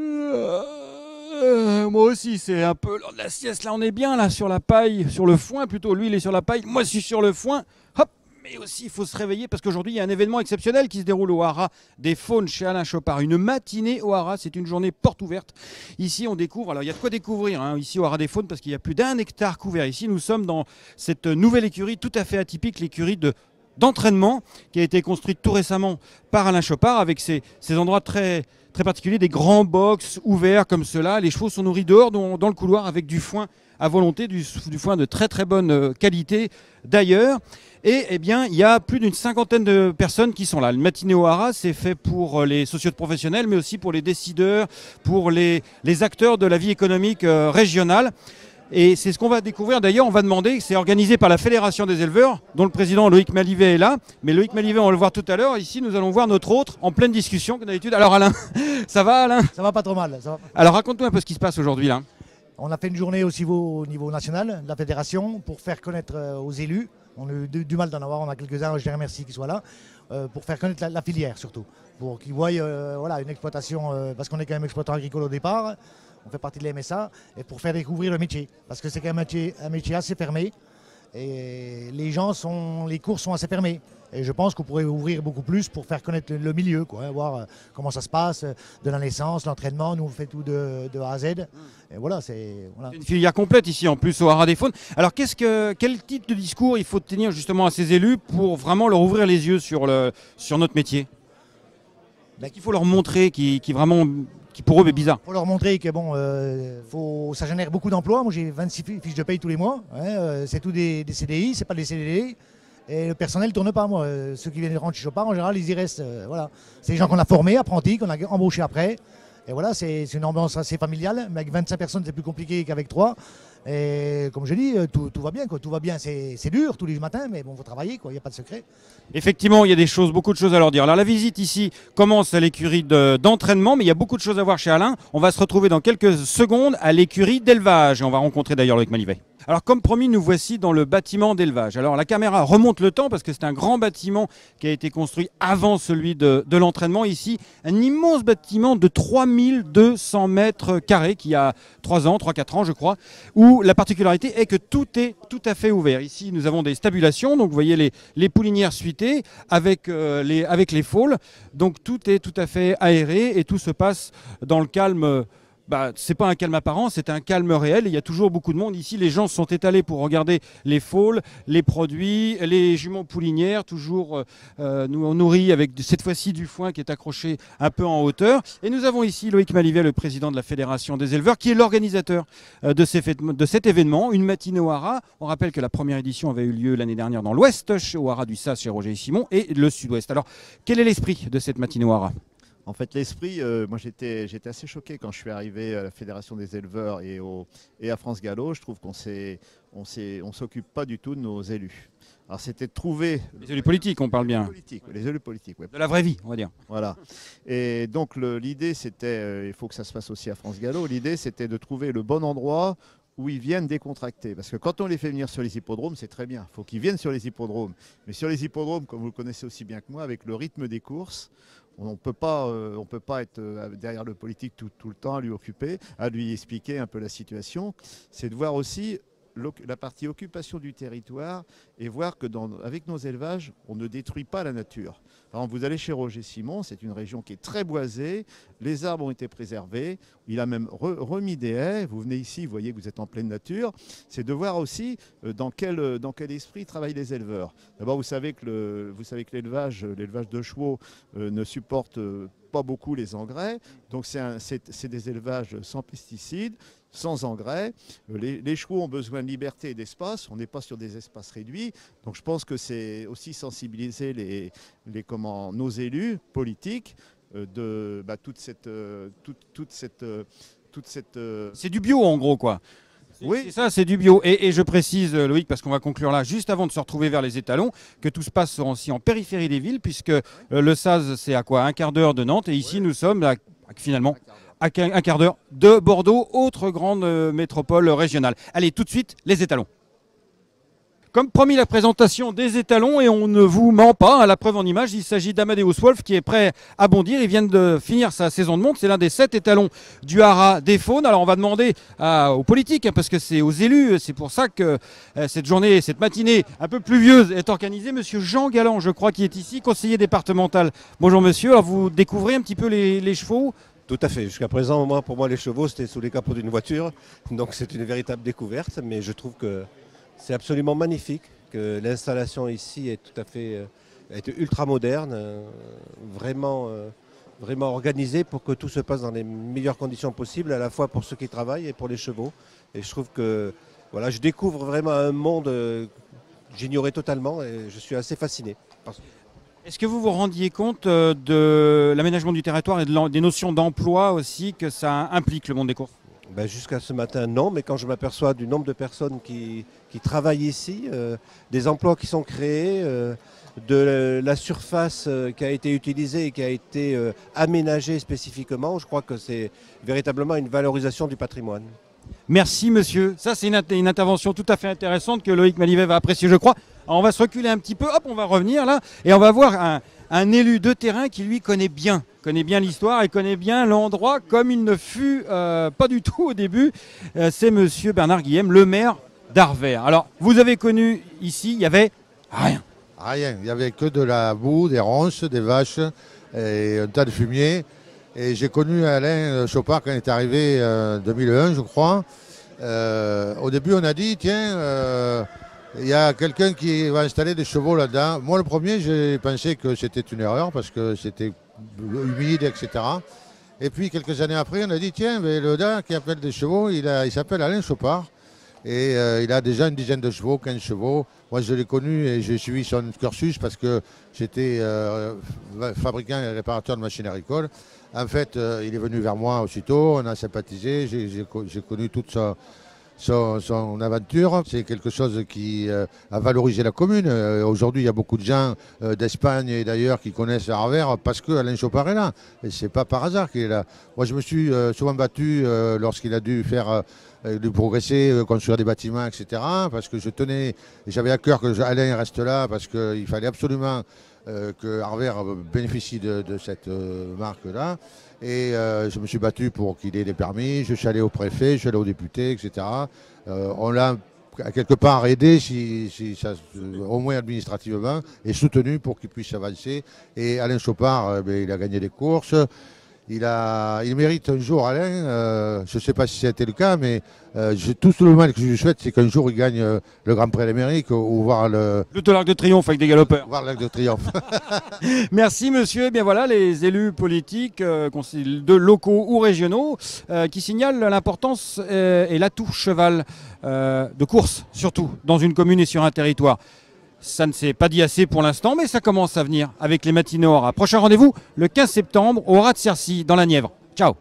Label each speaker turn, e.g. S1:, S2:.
S1: Euh, moi aussi, c'est un peu lors de la sieste. Là, on est bien, là, sur la paille, sur le foin plutôt. Lui, il est sur la paille. Moi, je suis sur le foin. Hop mais aussi, il faut se réveiller parce qu'aujourd'hui, il y a un événement exceptionnel qui se déroule au Hara des Faunes chez Alain Chopard. Une matinée au Hara, c'est une journée porte ouverte. Ici, on découvre, alors il y a de quoi découvrir hein, ici au Hara des Faunes parce qu'il y a plus d'un hectare couvert. Ici, nous sommes dans cette nouvelle écurie tout à fait atypique, l'écurie de d'entraînement qui a été construite tout récemment par Alain Chopard avec ces, endroits très, très particuliers, des grands box ouverts comme cela. Les chevaux sont nourris dehors dans, le couloir avec du foin à volonté, du, foin de très très bonne euh, qualité d'ailleurs. Et eh bien, il y a plus d'une cinquantaine de personnes qui sont là. Le matinée au Hara, c'est fait pour euh, les socios professionnels, mais aussi pour les décideurs, pour les, les acteurs de la vie économique euh, régionale. Et c'est ce qu'on va découvrir. D'ailleurs, on va demander, c'est organisé par la Fédération des éleveurs, dont le président Loïc Malivet est là. Mais Loïc Malivet, on va le voir tout à l'heure. Ici, nous allons voir notre autre en pleine discussion, comme d'habitude. Alors Alain, ça va Alain?
S2: Ça va pas trop mal. Ça va.
S1: Alors raconte-nous un peu ce qui se passe aujourd'hui là.
S2: On a fait une journée aussi au niveau national de la fédération pour faire connaître euh, aux élus. On a eu du, mal d'en avoir, on a quelques-uns, je les remercie qu'ils soient là, pour faire connaître la, filière surtout. Pour qu'ils voient euh, voilà, une exploitation, euh, parce qu'on est quand même exploitant agricole au départ, on fait partie de la MSA, et pour faire découvrir le métier. Parce que c'est quand même métier, un métier assez fermé, et les gens sont, les cours sont assez fermés. Et je pense qu'on pourrait ouvrir beaucoup plus pour faire connaître le, milieu, quoi, hein, voir euh, comment ça se passe, euh, de la naissance, l'entraînement. Nous, on fait tout de, A à Z. Et voilà, c'est.
S1: Une filière complète ici en plus au Hara des Faunes. Alors qu'est-ce que, quel type de discours il faut tenir justement à ces élus pour vraiment leur ouvrir les yeux sur, le, sur notre métier?
S2: Ben,
S1: Qu'il faut leur montrer qui, qui vraiment, pour eux est bizarre.
S2: Pour leur montrer que bon, euh, ça génère beaucoup d'emplois. Moi, j'ai 26 fi- fiches de paye tous les mois. hein, euh, c'est tout des, des CDI, c'est pas des CDD. Et le personnel tourne pas. Moi, Euh, ceux qui viennent rentrer chez Chopard, en général, ils y restent. voilà. C'est des gens qu'on a formés, apprentis, qu'on a embauchés après. Et voilà, c'est c'est une ambiance assez familiale. Mais avec 25 personnes, c'est plus compliqué qu'avec 3. Et comme je dis, euh, tout, tout va bien. Quoi. Tout va bien. C'est dur tous les matins, mais bon, faut travailler. quoi. Il n'y a pas de secret.
S1: Effectivement, il y a des choses, beaucoup de choses à leur dire. Alors la visite ici commence à l'écurie de- d'entraînement, mais il y a beaucoup de choses à voir chez Alain. On va se retrouver dans quelques secondes à l'écurie d'élevage et on va rencontrer d'ailleurs Loïc Malivet. Alors comme promis, nous voici dans le bâtiment d'élevage. Alors la caméra remonte le temps parce que c'est un grand bâtiment qui a été construit avant celui de, l'entraînement. Ici, un immense bâtiment de 3200 mètres carrés qui a 3 ans, 3-4 ans je crois, où la particularité est que tout est tout à fait ouvert. Ici, nous avons des stabulations, donc vous voyez les, poulinières suitées avec, euh, les, avec. Donc tout est tout à fait aéré et tout se passe dans le calme. Bah, c'est pas un calme apparent, c'est un calme réel. Il y a toujours beaucoup de monde ici. Les gens sont étalés pour regarder les fôles, les produits, les juments poulinières, toujours euh, euh, nous nourris avec cette fois-ci du foin qui est accroché un peu en hauteur. Et nous avons ici Loïc Malivet, le président de la Fédération des éleveurs, qui est l'organisateur euh, de, cet événement, une matinée au Hara. On rappelle que la première édition avait eu lieu l'année dernière dans l'Ouest, chez- Hara du Sas, chez Roger et Simon, et le Sud-Ouest. Alors, quel est l'esprit de cette matinée au
S3: En fait, l'esprit, euh, moi j'étais j'étais assez choqué quand je suis arrivé à la Fédération des éleveurs et, au, et à France Gallo. Je trouve qu'on s'est on s'est- on s'occupe pas du tout de nos élus. Alors c'était de trouver
S1: Les élus politiques, on parle bien.
S3: politiques, les élus politiques. ouais.
S1: De la vraie vie, on va dire.
S3: Voilà. Et donc le- l'idée c'était, euh, il faut que ça se passe aussi à France Gallo. L'idée c'était de trouver le bon endroit où ils viennent décontracter. Parce que quand on les fait venir sur les hippodromes, c'est très bien. Il faut qu'ils viennent sur les hippodromes. Mais sur les hippodromes, comme vous le connaissez aussi bien que moi, avec le rythme des courses, on ne peut pas, euh, peut pas être euh, derrière le politique tout, le temps à lui occuper, à lui expliquer un peu la situation. C'est de voir aussi la partie occupation du territoire et voir que avec nos élevages, on ne détruit pas la nature. Vous allez chez Roger Simon, c'est une région qui est très boisée, les arbres ont été préservés, il a même re- remis des haies, vous venez ici, vous voyez que vous êtes en pleine nature, c'est de voir aussi euh, dans quel, euh, dans quel esprit travaillent les éleveurs. D'abord, vous savez que l'élevage, de chevaux euh, ne supporte pas beaucoup les engrais, donc c'est des élevages sans pesticides, sans engrais. Euh, Les, les chevaux ont besoin de liberté et d'espace. On n'est pas sur des espaces réduits. Donc je pense que c'est aussi sensibiliser les, les, comment, nos élus politiques euh, de bah, toute cette, euh, toute, toute cette, toute cette
S1: C'est du bio en gros, quoi.
S3: Oui.
S1: C'est ça, c'est du bio. Et, et je précise, Loïc, parce qu'on va conclure là, juste avant de se retrouver vers les étalons, que tout se passe aussi en périphérie des villes, puisque le Saz, c'est à quoi Un quart d'heure de Nantes, et ici, nous sommes à- finalement à un quart d'heure de Bordeaux, autre grande euh, métropole régionale. Allez, tout de suite, les étalons. Comme promis, la présentation des étalons et on ne vous ment pas. À la preuve en image, il s'agit d'Amadeus Wolf qui est prêt à bondir. Il vient de finir sa saison de monte. C'est l'un des sept étalons du Haras des Faunes. Alors on va demander aux politiques, hein, parce que c'est aux élus. C'est pour ça que euh, cette journée, cette matinée un peu pluvieuse est organisée. Monsieur Jean Galland, je crois, qui est ici, conseiller départemental. Bonjour monsieur. Alors vous découvrez un petit peu les chevaux
S4: tout à fait. Jusqu'à présent, pour moi, les chevaux, c'était sous les capots d'une voiture. Donc c'est une véritable découverte. Mais je trouve que c'est absolument magnifique que l'installation ici est tout à fait euh, ultra moderne, euh, vraiment, euh, vraiment organisée pour que tout se passe dans les meilleures conditions possibles, à la fois pour ceux qui travaillent et pour les chevaux. Et je trouve que voilà, je découvre vraiment un monde que j'ignorais totalement et je suis assez fasciné.
S1: Est-ce que vous vous rendiez compte de l'aménagement du territoire et des notions d'emploi aussi que ça implique le monde des courses?
S4: Ben, jusqu'à ce matin, non, mais quand je m'aperçois du nombre de personnes qui, travaillent ici, euh, des emplois qui sont créés, euh, de la surface euh, qui a été utilisée et qui a été aménagée spécifiquement, je crois que c'est véritablement une valorisation du patrimoine.
S1: Merci monsieur. Ça c'est une, intervention tout à fait intéressante que Loïc Malivet va apprécier je crois. on va se reculer un petit peu, hop on va revenir là et on va voir un, élu de terrain qui lui connaît bien, connaît bien l'histoire et connaît bien l'endroit comme il ne fut euh, pas du tout au début. Euh, c'est Monsieur Bernard Guillem, le maire d'Arvers. Alors, vous avez connu ici, il y avait rien.
S5: Rien, il n'y avait que de la boue, des ronces, des vaches et un tas de fumier. Et j'ai connu Alain Chopard quand il est arrivé en 2001, je crois. Euh, au début, on a dit, tiens, il y a quelqu'un qui va installer des chevaux là-dedans. Moi, le premier, j'ai pensé que c'était une erreur parce que c'était humide, etc. Et puis, quelques années après, on a dit tiens, mais le gars qui appelle des chevaux, il, s'appelle Alain Chopard. Et euh, il a déjà une dizaine de chevaux, 15 chevaux. Moi, je l'ai connu et j'ai suivi son cursus parce que j'étais euh, fabricant et réparateur de machines agricoles. En fait, euh, il est venu vers moi aussitôt, on a sympathisé, j'ai connu toute son, aventure. C'est quelque chose qui euh, a valorisé la commune. Euh, aujourd'hui, il y a beaucoup de gens d'Espagne et d'ailleurs qui connaissent Arvers parce que Alain Chopard est là. Et c'est pas par hasard qu'il est là. Moi, je me suis souvent battu lorsqu'il a dû faire de progresser, construire des bâtiments, etc. Parce que je tenais, j'avais à cœur que Alain reste là parce qu'il fallait absolument que Arvers bénéficie de, cette marque-là. Et euh, je me suis battu pour qu'il ait des permis. Je suis allé au préfet, je suis allé au député, etc. Euh, on l'a quelque part aidé, si, au moins administrativement, et soutenu pour qu'il puisse avancer. Et Alain Chopard, euh, ben, il a gagné des courses. Il, a, il mérite un jour, Alain, euh, je ne sais pas si c'était le cas, mais euh, tout le mal que je lui souhaite, c'est qu'un jour il gagne euh, le Grand Prix d'Amérique ou, voir le.
S1: Le l'Arc de Triomphe avec des galopeurs.
S5: Voir l'Arc de Triomphe.
S1: Merci monsieur. Eh bien voilà, les élus politiques, de locaux ou régionaux, qui signalent l'importance et l'atout cheval de course, surtout dans une commune et sur un territoire. Ça ne s'est pas dit assez pour l'instant, mais ça commence à venir avec les matinaux. Prochain rendez-vous le 15 septembre au Rat de Cercy dans la Nièvre. Ciao